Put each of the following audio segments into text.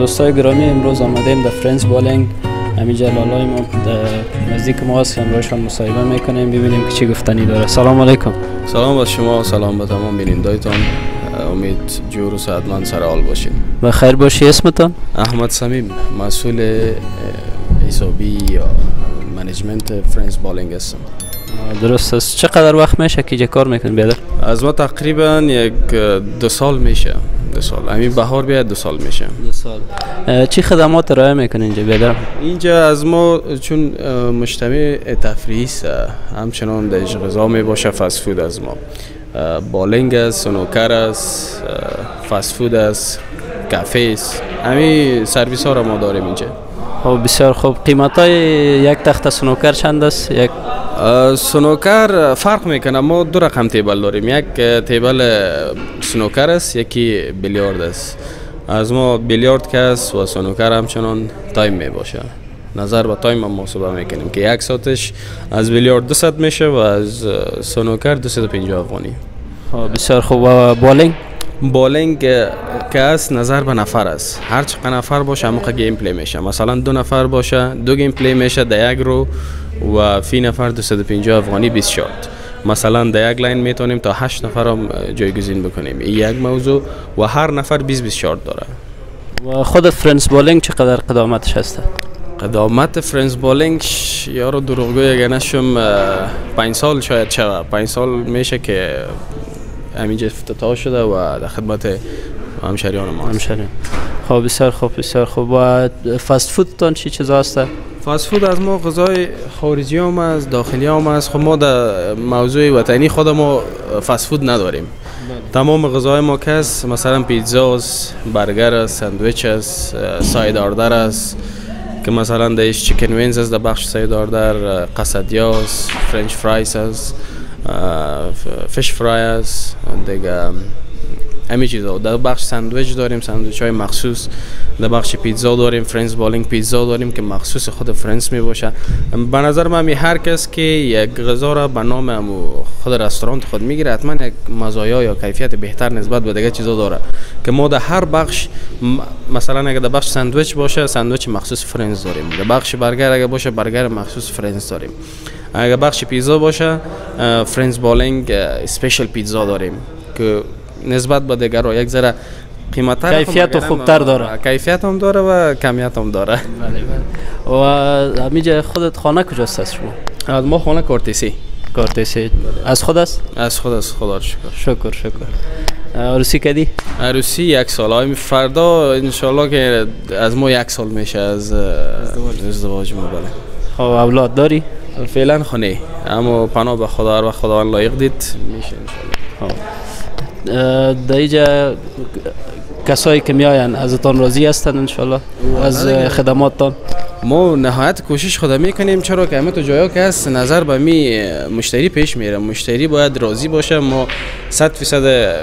دوستای گرامی امروز آمدیم در Friends Bowling. همینجا لالای ما در نزدیک ما هست مصاحبه می‌کنیم ببینیم که چی گفتنی داره. سلام علیکم. سلام با شما سلام به تمام بینندایتان امید جور و صحتمند سر حال باشین. و خیر باشی اسمتان؟ احمد سمیم مسئول حسابی یا management Friends Bowling هستم. درست است. چقدر وقت میشه که کار می‌کنی بیادر؟ از ما تقریبا یک دو سال میشه. دو سال. همین بهار بیاد دو سال میشه. دو سال. چی خدمات ارائه می‌کنی اینجا؟ بیادر اینجا از ما چون مجتمع تفریحی است همچنان در غذا می باشه فست فود از ما. بالینگ است سنوکر است فست فود است کافه است. همین سرویس ها را ما داریم اینجا. خب بسیار خوب. قیمت های یک تخت سنوکر چند است؟ یک سنوکر فرق می‌کنه ما دو رقم تیبل داریم. یک table snooker است یکی بیلیارد است. از ما بیلیارد است و snooker همچنان time می باشه نظر به time ما محاسبه می‌کنیم که یک ساعتش از بیلیارد 200 میشه و از snooker 250 افغانی. بسیار خوب. و bowling؟ bowling که است نظر به نفر است. هر چقدر نفر باشه موقع game play میشه. مثلا دو نفر باشه دو game play میشه در یک رو و فی نفر 250 افغانی 20 shot مثلا در یک line می‌تونیم تا 8 نفر هم جایگزین بکنیم. این یک موضوع و هر نفر 20 20 shot داره. و خود Friends Bowling چقدر قدامتش هست؟ قدامت Friends Bowling یارو دروغگوی اگه نشم 5 سال شاید شوه. 5 سال میشه که همینجا افتتاح شده و در خدمت همشهریان ما همشهریان. خب بسیار خوب بسیار خوب. و فست فود تان چی چیزا هست؟ فست فود از ما غذای خارجی هم است داخلی هم است خب ما در موضوع وطنی خود ما فست فود نداریم تمام غذای ما کس مثلا پیتزا است برگر است ساندویچ است side order است که مثلا درش chicken wings است در بخش side order quesadilla است French fries است fish fry است دیگه همه چیزا. در بخش ساندویچ داریم ساندویچ های مخصوص. در بخش پیتزا داریم Friends Bowling پیتزا داریم که مخصوص خود Friends می باشه به نظر من هر کس که یک غذا را به نام خود رستوران خود می‌گیره حتما یک مزایا یا کیفیت بهتر نسبت به دیگه چیزا داره. که ما در هر بخش مثلا اگر در بخش ساندویچ باشه ساندویچ مخصوص Friends داریم. در بخش برگر اگر باشه برگر مخصوص Friends داریم. اگر بخش پیتزا باشه Friends Bowling special پیتزا داریم. که نسبت به دیگر یک ذره قیمت کیفیت خوبتر داره. کیفیت هم داره و کمیت هم داره و همینجا خودت خانه کجاست از شما؟ از ما خانه کارته سه کارته سه از خود است از خود است خدا شکر. شکر شکر. عروسی کدی؟ عروسی یک سال. های فردا انشالله که از ما یک سال میشه از ازدواج. ما. بله. خب اولاد داری؟ فعلا خانه. اما پناه به خدا و خدا لایق دید. میشه انشالله در اینجا کسایی که میاین ازتان راضی هستند انشالله از خدماتتان. ما نهایت کوشش خدا می‌کنیم چرا که همه تو جایا که هست نظر به می مشتری پیش میره. مشتری باید راضی باشه. ما 100 فیصد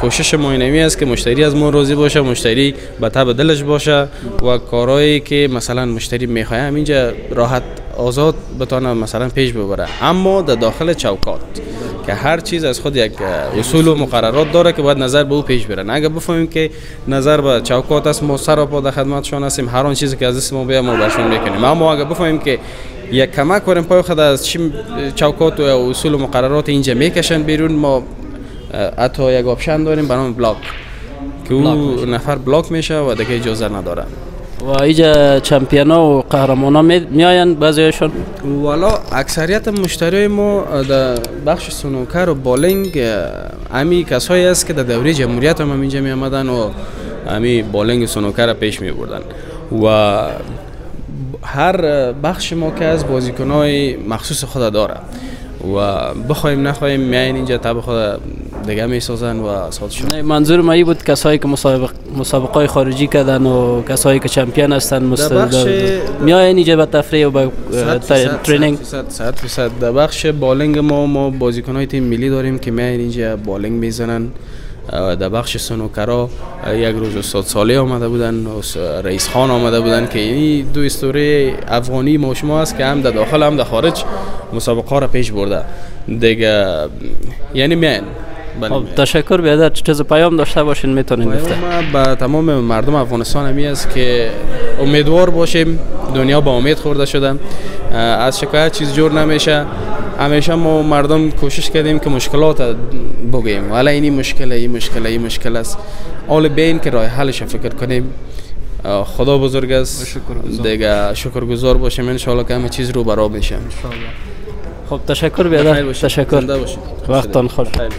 کوشش ما اینمی است که مشتری از ما راضی باشه مشتری به تب دلش باشه و کارهایی که مثلا مشتری می‌خواه همینجا راحت آزاد بتونه مثلا پیش ببره. اما در داخل چوکات که هر چیز از خود یک اصول و مقررات داره که باید نظر به او پیش برن اگر بفهمیم که نظر به چوکات است ما سر پا در خدمتشان هستیم. هر آن چیزی که از دست ما بیا ما برشون می‌کنیم. اما اگر بفهمیم که یک کمک کنیم پای خود از چی چوکات و اصول و مقررات اینجا می‌کشن بیرون ما حتی یک option داریم به نام block. که او نفر block میشه و دیگه اجازه نداره. و اینجا champion ا و قهرمانا می آین بعضیشون والا اکثریت مشتری ما در بخش snooker و bowling امی کسایی است که در دوره جمهوریت هم اینجا می آمدن و امی bowling snooker پیش می بردن. و هر بخش ما که از بازیکنای مخصوص خود داره. و بخوایم نخواهیم میاین اینجا خود دیگه می‌سازن و سازشون منظور ما بود کسایی که مسابق مسابقه خارجی کردن و کسایی که چمپیون هستن میاین اینجا به تفریح و به ترینینگ 100 درصد در بخش بالینگ ما ما بازیکنای تیم ملی داریم که میاین اینجا بالینگ می‌زنن. در بخش سنوکرا یک روز استاد سالی آمده بودن رئیس خان آمده بودن که این دو استوری افغانی ما شما است که هم در داخل هم در خارج مسابقه را پیش برده. دیگه یعنی میان بله خب. تشکر بیادر. چیز پیام داشته باشین می‌تونین گفته. به تمام مردم افغانستان همی است که امیدوار باشیم دنیا با امید خورده شده اه، از شکایت چیز جور نمیشه. همیشه ما مردم کوشش کردیم که مشکلات بگیم ولی اینی مشکل این مشکل این مشکل است. حال بین که راه حلش فکر کنیم. خدا بزرگ است. دیگه شکرگزار باشیم. ان که همه چیز رو برابر میشه خب تشکر بیادر. تشکر. وقتتان خوش. خیلی.